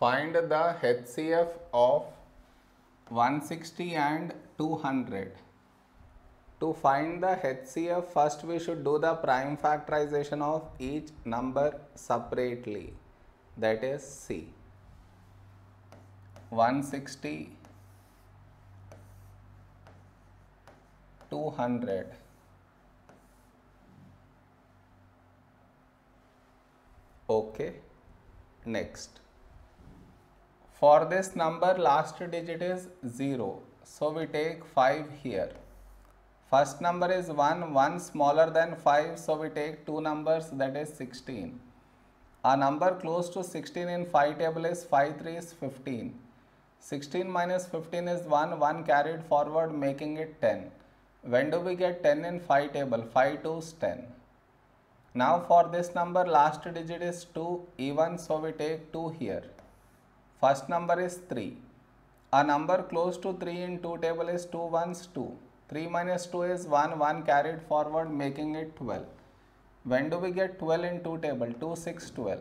Find the HCF of 160 and 200. To find the HCF, first we should do the prime factorization of each number separately. That is C. 160, 200. Okay. Next. For this number last digit is 0. So we take 5 here. First number is 1, 1 smaller than 5. So we take two numbers that is 16. A number close to 16 in 5 table is 5 3 is 15. 16 minus 15 is 1, 1 carried forward making it 10. When do we get 10 in 5 table? 5 2 is 10. Now for this number last digit is 2 even so we take 2 here. First number is 3. A number close to 3 in 2 table is 2 ones 2. 3 minus 2 is 1, 1 carried forward making it 12. When do we get 12 in 2 table? 2, 6, 12.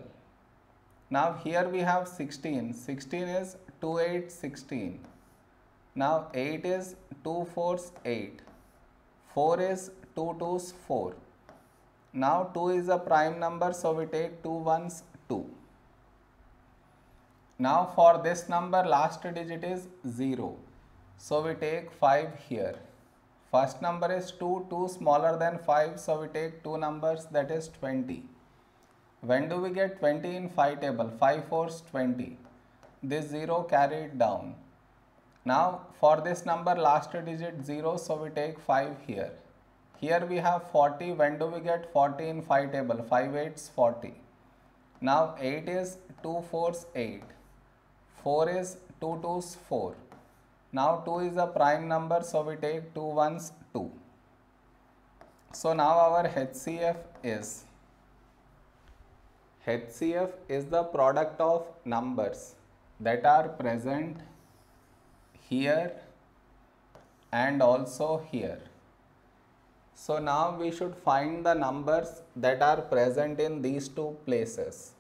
Now here we have 16. 16 is 2, 8, 16. Now 8 is 2, 4s, 8. 4 is 2, 2s, 4. Now 2 is a prime number so we take 2 ones 2. Now for this number last digit is 0. So we take 5 here. First number is 2, 2 smaller than 5 so we take two numbers that is 20. When do we get 20 in 5 table? 5 fours 20. This 0 carried down. Now for this number last digit 0 so we take 5 here. Here we have 40. When do we get 40 in 5 table? 5 8s 40. Now 8 is 2 fours 8. 4 is 2 2s 4. Now 2 is a prime number so we take 2 ones 2. So now our HCF is HCF is the product of numbers that are present here and also here. So now we should find the numbers that are present in these two places.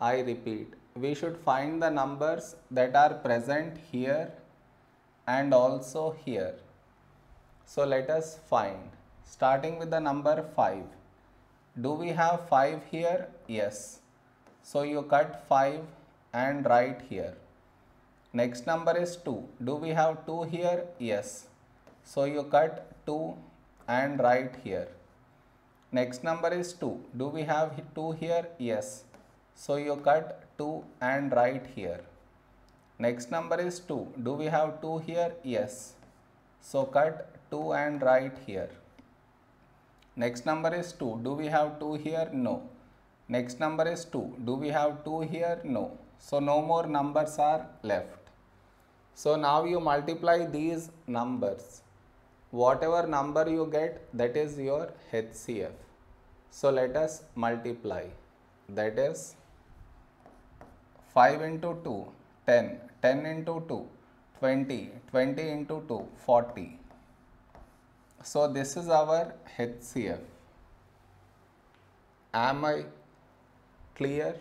I repeat, we should find the numbers that are present here and also here. So let us find starting with the number 5. Do we have 5 here? Yes. So you cut 5 and write here. Next number is 2. Do we have 2 here? Yes. So you cut 2 and write here. Next number is 2. Do we have 2 here? Yes. So you cut 2 and write here. Next number is 2. Do we have 2 here? Yes. So cut 2 and write here. Next number is 2. Do we have 2 here? No. Next number is 2. Do we have 2 here? No. So no more numbers are left. So now you multiply these numbers. Whatever number you get that is your HCF. So let us multiply. That is 5 into 2, 10. 10 into 2, 20. 20 into 2, 40. So this is our HCF. Am I clear?